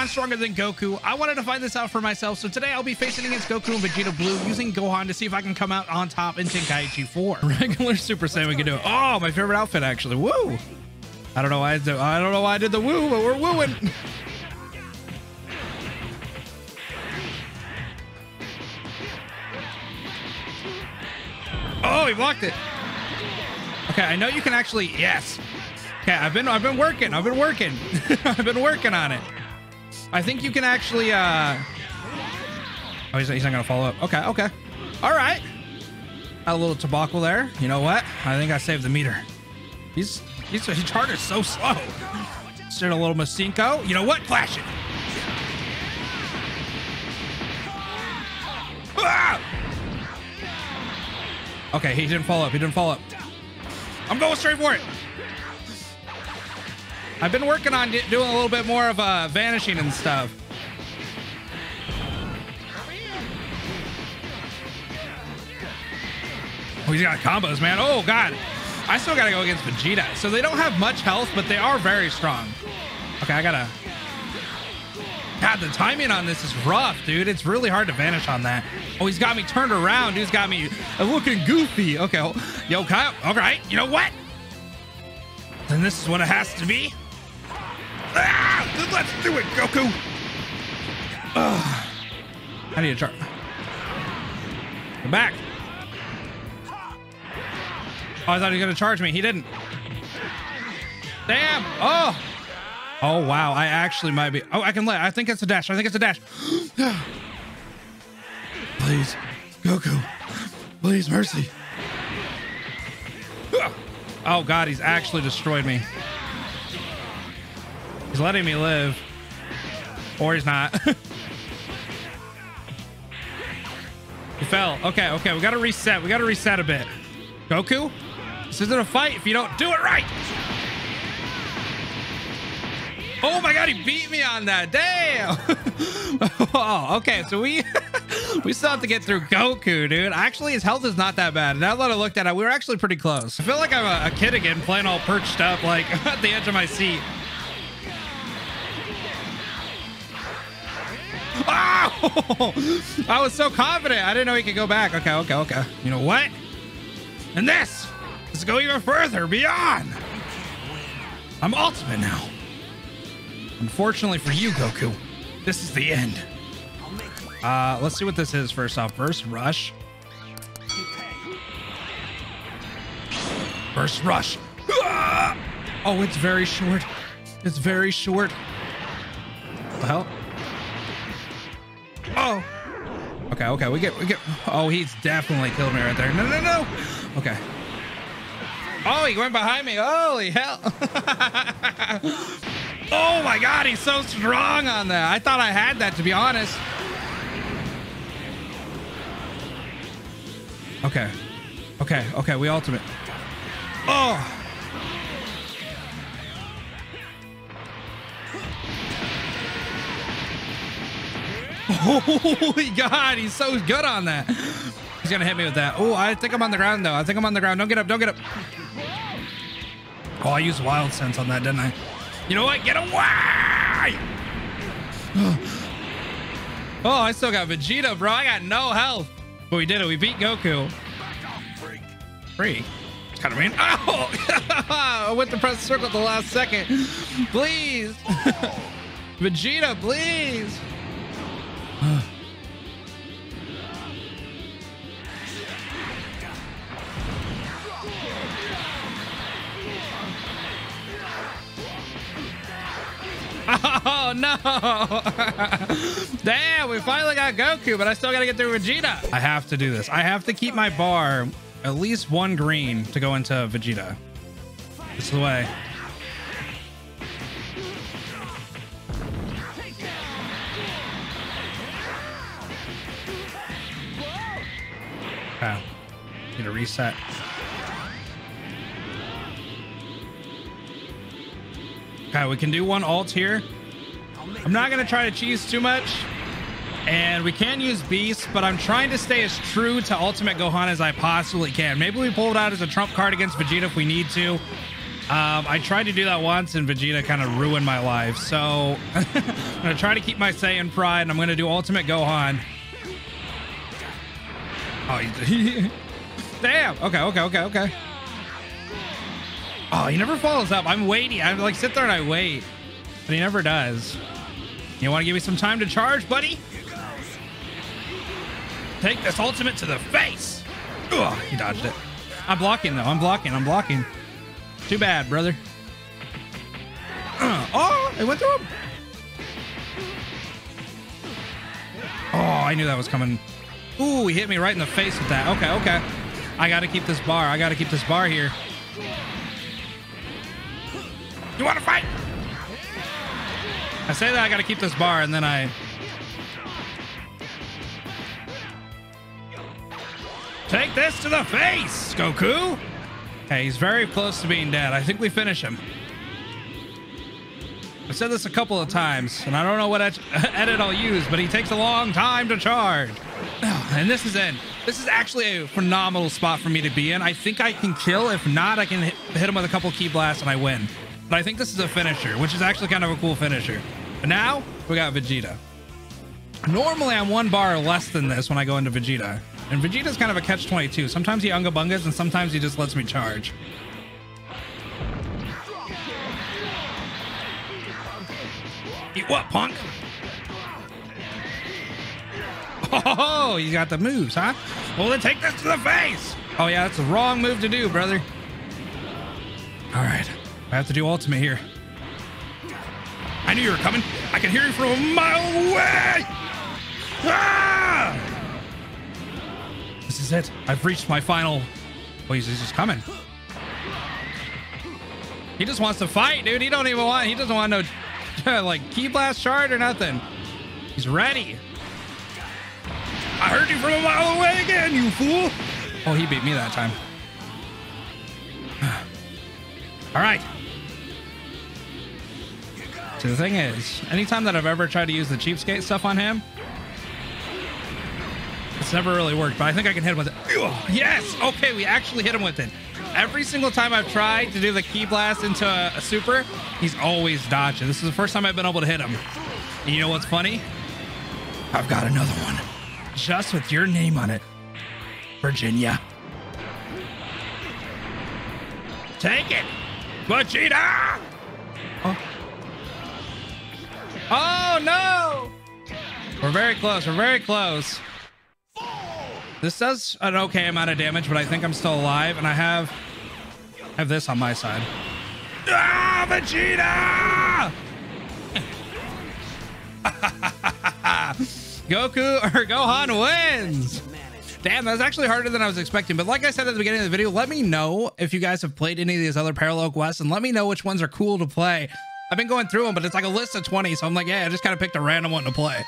Gohan stronger than Goku? I wanted to find this out for myself, so today I'll be facing against Goku and Vegeta Blue using Gohan to see if I can come out on top in Tenkaichi 4. Regular Super Saiyan we can do. It. Oh, my favorite outfit actually. Woo! I don't know why I did, I don't know why I did the woo, but we're wooing. Oh, he blocked it. Okay, I know you can actually. Yes. Okay, I've been I've been working. I've been working. I've been working on it. I think you can actually. uh Oh, he's, he's not gonna follow up. Okay, okay. All right. A little tobacco there. You know what? I think I saved the meter. He's he's he charges so slow. Start a little Masenko. You know what? Flash it. Ah! Okay, he didn't follow up. He didn't follow up. I'm going straight for it. I've been working on doing a little bit more of uh, vanishing and stuff. Oh, he's got combos, man. Oh, God. I still got to go against Vegeta. So they don't have much health, but they are very strong. Okay, I got to... God, the timing on this is rough, dude. It's really hard to vanish on that. Oh, he's got me turned around. He's got me looking goofy. Okay, yo, Kyle. All right, you know what? Then this is what it has to be. Ah, let's do it, Goku. Uh, I need to charge. Come back. Oh, I thought he was gonna charge me. He didn't. Damn. Oh. Oh, wow. I actually might be. Oh, I can let. I think it's a dash. I think it's a dash. Please, Goku. Please, mercy. Oh, God. He's actually destroyed me. He's letting me live. Or he's not. he fell. Okay, okay. We got to reset. We got to reset a bit. Goku, this isn't a fight if you don't do it right. Oh my god, he beat me on that. Damn. oh, okay, so we we still have to get through Goku, dude. Actually, his health is not that bad. Now that I looked at it, we were actually pretty close. I feel like I'm a, a kid again, playing all perched up, like at the edge of my seat. I was so confident. I didn't know he could go back. Okay, okay, okay. You know what? And this, let's go even further, beyond. I'm ultimate now. Unfortunately for you, Goku, this is the end. Uh, let's see what this is first off. First Rush. First Rush. Ah! Oh, it's very short. It's very short. What the hell? Okay, okay, we get, we get. Oh, he's definitely killed me right there. No, no, no. Okay. Oh, he went behind me. Holy hell. Oh my god, he's so strong on that. I thought I had that, to be honest. Okay. Okay, okay, we ultimate. Oh! Holy god, he's so good on that. He's gonna hit me with that. Oh, I think I'm on the ground though. I think I'm on the ground. Don't get up, don't get up. Oh, I used wild sense on that, didn't I? You know what? Get away! oh, I still got Vegeta, bro. I got no health. But we did it. We beat Goku. Free. Kind of mean. Oh! I went to press circle at the last second. Please. Vegeta, please. Oh no! Damn, we finally got Goku, but I still gotta get through Vegeta. I have to do this. I have to keep my bar at least one green to go into Vegeta. This is the way. Okay. Need a reset. Okay, we can do one alt here. I'm not going to try to cheese too much. And we can use Beast, but I'm trying to stay as true to Ultimate Gohan as I possibly can. Maybe we pull it out as a trump card against Vegeta if we need to. Um, I tried to do that once and Vegeta kind of ruined my life. So I'm going to try to keep my Saiyan pride and I'm going to do Ultimate Gohan. Oh, damn. Okay, okay, okay, okay. Oh, he never follows up. I'm waiting. I like sit there and I wait, but he never does. You want to give me some time to charge, buddy? Take this ultimate to the face. Ugh, he dodged it. I'm blocking though. I'm blocking. I'm blocking. Too bad, brother. Uh, oh, it went through him. Oh, I knew that was coming. Ooh, he hit me right in the face with that. Okay, okay. I got to keep this bar. I got to keep this bar here. You want to fight? I say that I got to keep this bar, and then I... Take this to the face, Goku! Hey, he's very close to being dead. I think we finish him. I've said this a couple of times, and I don't know what edit I'll use, but he takes a long time to charge. And this is in. This is actually a phenomenal spot for me to be in. I think I can kill. If not, I can hit him with a couple ki blasts and I win. But I think this is a finisher, which is actually kind of a cool finisher. But now, we got Vegeta. Normally, I'm one bar less than this when I go into Vegeta. And Vegeta's kind of a catch-22. Sometimes he unga bungas and sometimes he just lets me charge. Eat what, punk? Oh, you got the moves, huh? Well, then take this to the face. Oh, yeah, that's the wrong move to do, brother. I have to do ultimate here. I knew you were coming. I can hear you from a mile away. Ah! This is it. I've reached my final. Oh, he's, he's just coming. He just wants to fight, dude. He don't even want. He doesn't want no like ki blast shard or nothing. He's ready. I heard you from a mile away again, you fool. Oh, he beat me that time. All right. So the thing is, anytime that I've ever tried to use the cheapskate stuff on him, it's never really worked, but I think I can hit him with it. Yes! Okay, we actually hit him with it. Every single time I've tried to do the ki blast into a, a super, he's always dodging. This is the first time I've been able to hit him. And you know what's funny? I've got another one. Just with your name on it. Virginia. Take it! Vegeta! Oh no! We're very close. We're very close. This does an okay amount of damage, but I think I'm still alive, and I have have this on my side. Ah, Vegeta! Goku or Gohan wins. Damn, that was actually harder than I was expecting. But like I said at the beginning of the video, let me know if you guys have played any of these other parallel quests and let me know which ones are cool to play. I've been going through them, but it's like a list of 20. So I'm like, yeah, I just kind of picked a random one to play.